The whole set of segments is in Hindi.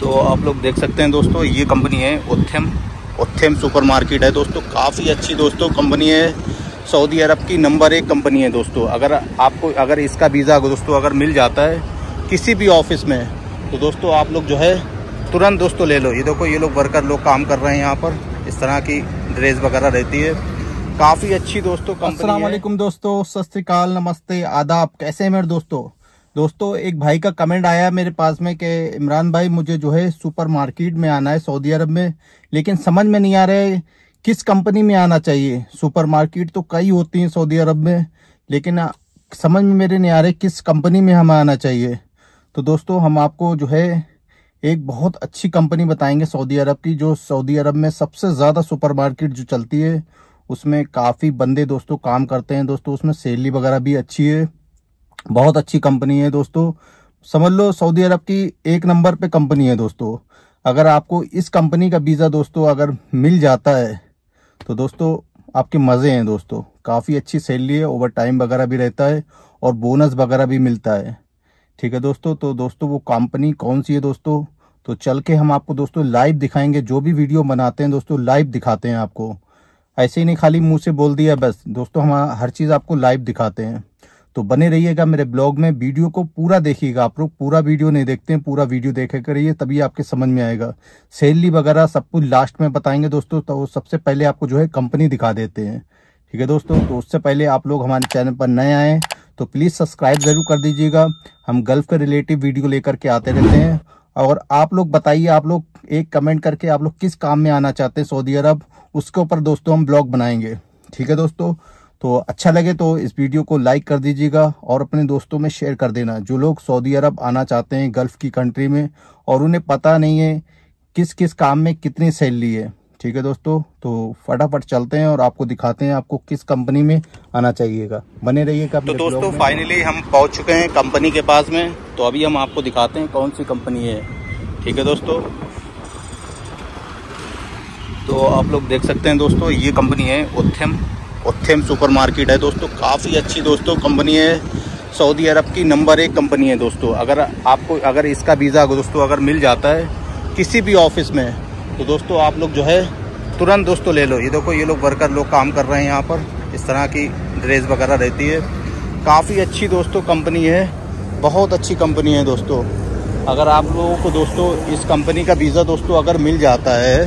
तो आप लोग देख सकते हैं दोस्तों ये कंपनी है उत्थम उत्थम सुपर मार्केट है दोस्तों काफ़ी अच्छी दोस्तों कंपनी है। सऊदी अरब की नंबर एक कंपनी है दोस्तों। अगर आपको अगर इसका वीज़ा दोस्तों अगर मिल जाता है किसी भी ऑफ़िस में तो दोस्तों आप लोग जो है तुरंत दोस्तों ले लो। ये देखो ये लोग वर्कर लोग काम कर रहे हैं यहाँ पर। इस तरह की ड्रेस वगैरह रहती है। काफ़ी अच्छी दोस्तों असलम दोस्तों सत नमस्ते आदाब। कैसे हैं मेरे दोस्तों? दोस्तों, एक भाई का कमेंट आया मेरे पास में कि, इमरान भाई, मुझे जो है सुपर मार्केट में आना है सऊदी अरब में, लेकिन समझ में नहीं आ रहा है किस कंपनी में आना चाहिए। सुपर मार्केट तो कई होती हैं सऊदी अरब में, लेकिन समझ में मेरे नहीं आ रहे किस कंपनी में हमें आना चाहिए। तो दोस्तों, हम आपको जो है एक बहुत अच्छी कंपनी बताएँगे सऊदी अरब की, जो सऊदी अरब में सबसे ज़्यादा सुपर मार्केट जो चलती है, उसमें काफ़ी बंदे दोस्तों काम करते हैं। दोस्तों, उसमें सैलरी वगैरह भी अच्छी है। बहुत अच्छी कंपनी है दोस्तों। समझ लो, सऊदी अरब की एक नंबर पे कंपनी है दोस्तों। अगर आपको इस कंपनी का वीज़ा दोस्तों अगर मिल जाता है तो दोस्तों आपके मज़े हैं दोस्तों। काफ़ी अच्छी सैलरी है ओवर टाइम वगैरह भी रहता है और बोनस वगैरह भी मिलता है। ठीक है दोस्तों तो दोस्तों वो कंपनी कौन सी है दोस्तों? तो चल के हम आपको दोस्तों लाइव दिखाएँगे, जो भी वीडियो बनाते हैं दोस्तों, लाइव दिखाते हैं आपको। ऐसे ही नहीं खाली मुँह से बोल दिया, बस दोस्तों हम हर चीज़ आपको लाइव दिखाते हैं। तो बने रहिएगा मेरे ब्लॉग में, वीडियो को पूरा देखिएगा आप लोग, पूरा वीडियो नहीं देखते हैं, पूरा वीडियो देखे करिए, तभी आपके समझ में आएगा। सैलरी वगैरह सब कुछ लास्ट में बताएँगे दोस्तों तो सबसे पहले आपको जो है कंपनी दिखा देते हैं। ठीक है दोस्तों तो उससे पहले आप लोग हमारे चैनल पर नए आए तो प्लीज़ सब्सक्राइब ज़रूर कर दीजिएगा। हम गल्फ के रिलेटिव वीडियो लेकर के आते रहते हैं। और आप लोग बताइए, आप लोग एक कमेंट करके आप लोग किस काम में आना चाहते हैं सऊदी अरब, उसके ऊपर दोस्तों हम ब्लॉग बनाएँगे। ठीक है दोस्तों तो अच्छा लगे तो इस वीडियो को लाइक कर दीजिएगा और अपने दोस्तों में शेयर कर देना। जो लोग सऊदी अरब आना चाहते हैं गल्फ़ की कंट्री में और उन्हें पता नहीं है किस किस काम में कितनी सैलरी है। ठीक है दोस्तों? तो फटाफट चलते हैं और आपको दिखाते हैं आपको किस कंपनी में आना चाहिएगा। बने रहिएगा तो दोस्तों फाइनली हम पहुँच चुके हैं कंपनी के पास में। तो अभी हम आपको दिखाते हैं कौन सी कंपनी है। ठीक है दोस्तों? तो आप लोग देख सकते हैं दोस्तों ये कंपनी है उत्थम उत्थम सुपर मार्केट है दोस्तों, काफ़ी अच्छी दोस्तों कंपनी है। सऊदी अरब की नंबर एक कंपनी है दोस्तों। अगर आपको, अगर इसका वीज़ा दोस्तों अगर मिल जाता है किसी भी ऑफ़िस में तो दोस्तों आप लोग जो है तुरंत दोस्तों ले लो। ये देखो, ये लोग वर्कर लोग काम कर रहे हैं यहाँ पर। इस तरह की ड्रेस वगैरह रहती है। काफ़ी अच्छी दोस्तों कंपनी है। बहुत अच्छी कंपनी है दोस्तों। अगर आप लोगों को दोस्तों इस कंपनी का वीज़ा दोस्तों अगर मिल जाता है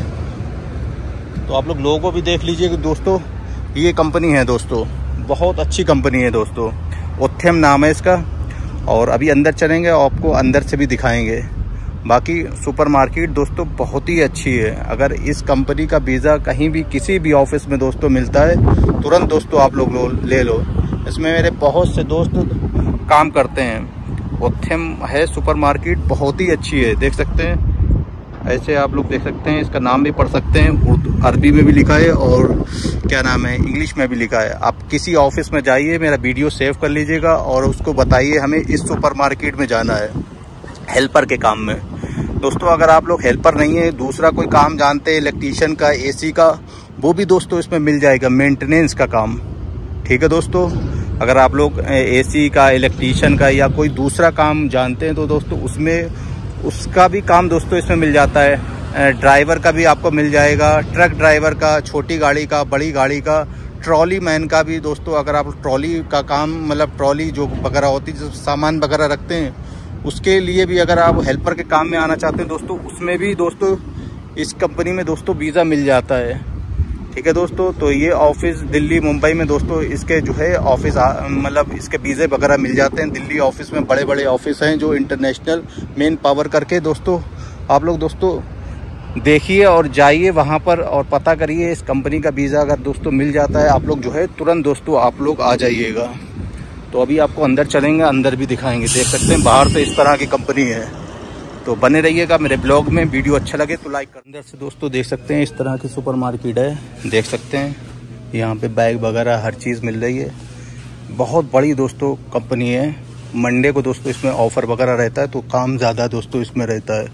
तो आप लोग लोगों को भी देख लीजिए कि दोस्तों ये कंपनी है दोस्तों बहुत अच्छी कंपनी है दोस्तों। उत्थम नाम है इसका और अभी अंदर चलेंगे और आपको अंदर से भी दिखाएँगे। बाकी सुपर मार्केट दोस्तों बहुत ही अच्छी है। अगर इस कंपनी का वीज़ा कहीं भी किसी भी ऑफ़िस में दोस्तों मिलता है तुरंत दोस्तों आप लोग लो, ले लो। इसमें मेरे बहुत से दोस्त काम करते हैं। उत्थम है सुपर मार्केट बहुत ही अच्छी है देख सकते हैं। ऐसे आप लोग देख सकते हैं, इसका नाम भी पढ़ सकते हैं, उर्दू, अरबी में भी लिखा है और क्या नाम है, इंग्लिश में भी लिखा है। आप किसी ऑफ़िस में जाइए, मेरा वीडियो सेव कर लीजिएगा और उसको बताइए, हमें इस सुपर मार्केट में जाना है, हेल्पर के काम में। दोस्तों, अगर आप लोग हेल्पर नहीं है, दूसरा कोई काम जानते हैं, इलेक्ट्रीशियन का, एसी का, वो भी दोस्तों इसमें मिल जाएगा, मेंटेनेंस का काम। ठीक है दोस्तों? अगर आप लोग एसी का, इलेक्ट्रीशियन का या कोई दूसरा काम जानते हैं तो दोस्तों उसमें उसका भी काम दोस्तों इसमें मिल जाता है। ड्राइवर का भी आपको मिल जाएगा, ट्रक ड्राइवर का, छोटी गाड़ी का, बड़ी गाड़ी का, ट्रॉली मैन का भी दोस्तों अगर आप ट्रॉली का काम मतलब ट्रॉली जो वगैरह होती है सामान वगैरह रखते हैं, उसके लिए भी अगर आप हेल्पर के काम में आना चाहते हैं दोस्तों, उसमें भी दोस्तों इस कंपनी में दोस्तों वीज़ा मिल जाता है। ठीक है दोस्तों तो ये ऑफ़िस दिल्ली, मुंबई में दोस्तों इसके जो है ऑफ़िस मतलब इसके वीज़े वगैरह मिल जाते हैं। दिल्ली ऑफ़िस में बड़े बड़े ऑफ़िस हैं जो इंटरनेशनल मेन पावर करके दोस्तों, आप लोग दोस्तों देखिए और जाइए वहाँ पर और पता करिए इस कंपनी का वीज़ा अगर दोस्तों मिल जाता है, आप लोग जो है तुरंत दोस्तों आप लोग आ जाइएगा। तो अभी आपको अंदर चलेंगे, अंदर भी दिखाएँगे। देख सकते हैं बाहर तो इस तरह की कंपनी है। तो बने रहिएगा मेरे ब्लॉग में। वीडियो अच्छा लगे तो लाइक कर अंदर से दोस्तों देख सकते हैं, इस तरह की सुपर मार्केट है। देख सकते हैं, यहाँ पे बैग वगैरह हर चीज़ मिल रही है। बहुत बड़ी दोस्तों कंपनी है। मंडे को दोस्तों इसमें ऑफ़र वगैरह रहता है तो काम ज़्यादा दोस्तों इसमें रहता है।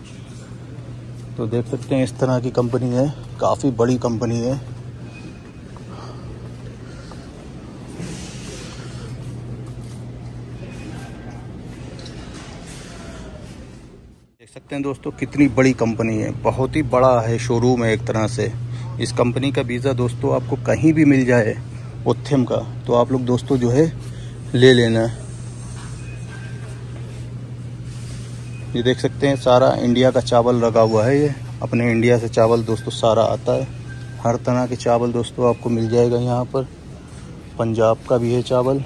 तो देख सकते हैं, इस तरह की कंपनी है। काफ़ी बड़ी कंपनी है। सकते हैं दोस्तों, कितनी बड़ी कंपनी है। बहुत ही बड़ा है शोरूम है एक तरह से। इस कंपनी का वीज़ा दोस्तों आपको कहीं भी मिल जाए, उत्थम का तो आप लोग दोस्तों जो है, ले लेना। ये देख सकते हैं, सारा इंडिया का चावल लगा हुआ है ये। अपने इंडिया से चावल दोस्तों सारा आता है। हर तरह के चावल दोस्तों आपको मिल जाएगा यहाँ पर। पंजाब का भी है चावल।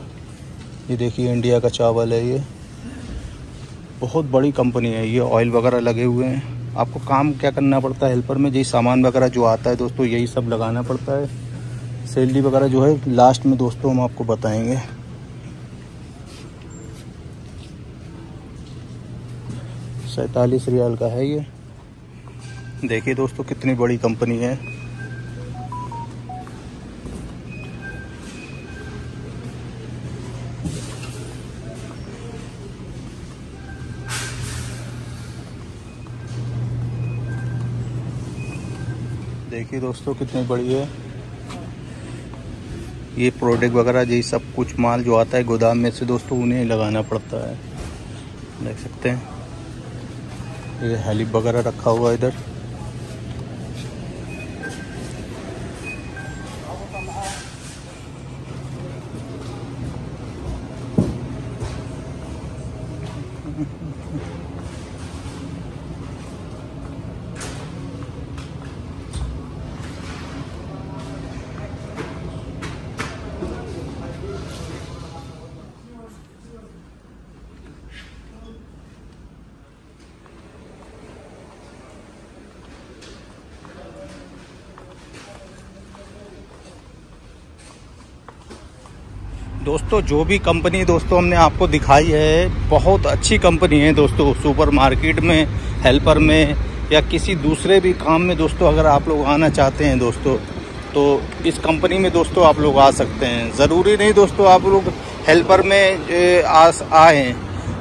ये देखिए इंडिया का चावल है ये। बहुत बड़ी कंपनी है, ये ऑयल वगैरह लगे हुए हैं। आपको काम क्या करना पड़ता है? हेल्पर में यही सामान वगैरह जो आता है दोस्तों, यही सब लगाना पड़ता है। सैलरी वगैरह जो है लास्ट में दोस्तों हम आपको बताएँगे। सैतालीस रियाल का है ये। देखिए दोस्तों, कितनी बड़ी कंपनी है। देखिए दोस्तों, कितनी बड़ी है। ये प्रोडक्ट वगैरह यही सब कुछ माल जो आता है गोदाम में से दोस्तों, उन्हें लगाना पड़ता है। देख सकते हैं। ये हेलिप वगैरह रखा हुआ इधर। दोस्तों, जो भी कंपनी दोस्तों हमने आपको दिखाई है, बहुत अच्छी कंपनी है दोस्तों, सुपर मार्केट में हेल्पर में, या किसी दूसरे भी काम में दोस्तों, अगर आप लोग आना चाहते हैं दोस्तों तो इस कंपनी में दोस्तों आप लोग आ सकते हैं। ज़रूरी नहीं दोस्तों, आप लोग हेल्पर में आए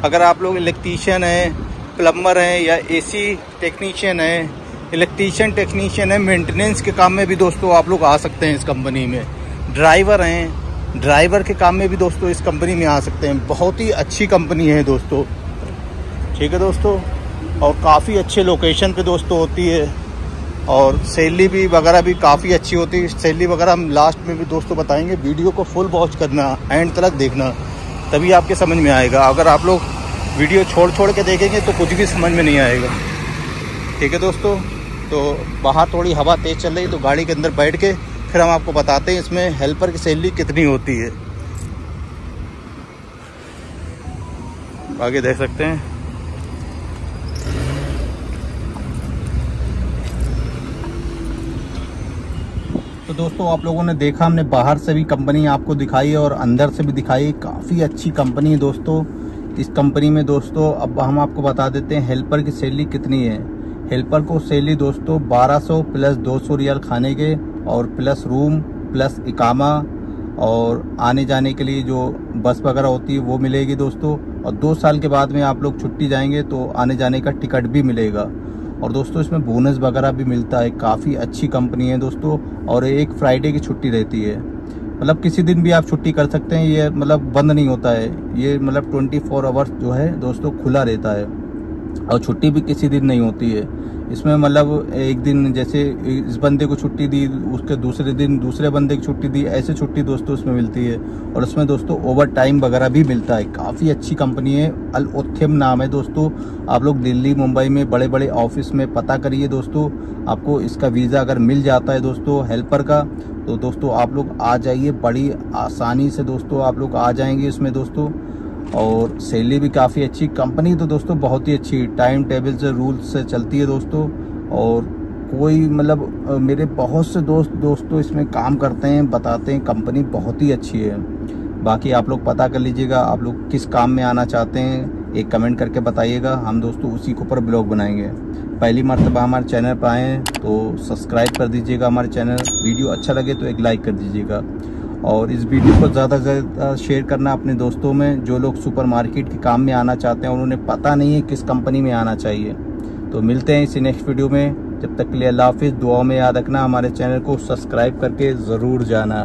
अगर आप लोग इलेक्ट्रीशियन हैं प्लम्बर हैं, या एसी टेक्नीशियन है इलेक्ट्रीशियन टेक्नीशियन है मेंटेनेंस के काम में भी दोस्तों आप लोग आ सकते हैं इस कंपनी में। ड्राइवर हैं ड्राइवर के काम में भी दोस्तों इस कंपनी में आ सकते हैं। बहुत ही अच्छी कंपनी है दोस्तों। ठीक है दोस्तों? और काफ़ी अच्छे लोकेशन पे दोस्तों होती है। और सैलरी भी वगैरह भी काफ़ी अच्छी होती है। सैलरी वगैरह हम लास्ट में भी दोस्तों बताएँगे। वीडियो को फुल वॉच करना एंड तक देखना, तभी आपके समझ में आएगा। अगर आप लोग वीडियो छोड़ छोड़ के देखेंगे तो कुछ भी समझ में नहीं आएगा। ठीक है दोस्तों? तो बाहर थोड़ी हवा तेज़ चल रही तो गाड़ी के अंदर बैठ के फिर हम आपको बताते हैं इसमें हेल्पर की सैलरी कितनी होती है। आगे देख सकते हैं। तो दोस्तों, आप लोगों ने देखा, हमने बाहर से भी कंपनी आपको दिखाई और अंदर से भी दिखाई। काफ़ी अच्छी कंपनी है दोस्तों। इस कंपनी में दोस्तों, अब हम आपको बता देते हैं हेल्पर की सैलरी कितनी है। हेल्पर को सैलरी दोस्तों 1200 प्लस 200 रियाल खाने के। और प्लस रूम, प्लस इकामा और आने जाने के लिए जो बस वगैरह होती है वो मिलेगी दोस्तों। और दो साल के बाद में आप लोग छुट्टी जाएँगे तो आने जाने का टिकट भी मिलेगा। और दोस्तों, इसमें बोनस वगैरह भी मिलता है। काफ़ी अच्छी कंपनी है दोस्तों और एक फ्राइडे की छुट्टी रहती है। मतलब किसी दिन भी आप छुट्टी कर सकते हैं। ये मतलब बंद नहीं होता है। ये मतलब ट्वेंटी फोर आवर्स जो है दोस्तों खुला रहता है। और छुट्टी भी किसी दिन नहीं होती है। इसमें मतलब एक दिन जैसे इस बंदे को छुट्टी दी, उसके दूसरे दिन दूसरे बंदे की छुट्टी दी, ऐसे छुट्टी दोस्तों उसमें मिलती है। और उसमें दोस्तों ओवर टाइम वगैरह भी मिलता है। काफ़ी अच्छी कंपनी है। अल ओथेम नाम है दोस्तों। आप लोग दिल्ली, मुंबई में बड़े बड़े ऑफ़िस में पता करिए दोस्तों। आपको इसका वीज़ा अगर मिल जाता है दोस्तों हेल्पर का तो दोस्तों आप लोग आ जाइए। बड़ी आसानी से दोस्तों आप लोग आ जाएँगे इसमें दोस्तों। और सैलरी भी काफ़ी अच्छी कंपनी तो दोस्तों बहुत ही अच्छी टाइम टेबल से रूल से चलती है दोस्तों। और कोई मतलब मेरे बहुत से दोस्त दोस्तों इसमें काम करते हैं, बताते हैं कंपनी बहुत ही अच्छी है। बाकी आप लोग पता कर लीजिएगा, आप लोग किस काम में आना चाहते हैं, एक कमेंट करके बताइएगा, हम दोस्तों उसी के ऊपर ब्लॉग बनाएँगे। पहली मरतबा हमारे चैनल पर आए तो सब्सक्राइब कर दीजिएगा हमारे चैनल वीडियो अच्छा लगे तो एक लाइक कर दीजिएगा। और इस वीडियो को ज़्यादा से ज़्यादा शेयर करना अपने दोस्तों में, जो लोग सुपर मार्केट के काम में आना चाहते हैं और उन्हें पता नहीं है किस कंपनी में आना चाहिए। तो मिलते हैं इसी नेक्स्ट वीडियो में। जब तक के लिए अल्लाह हाफिज़ दुआ में याद रखना, हमारे चैनल को सब्सक्राइब करके ज़रूर जाना।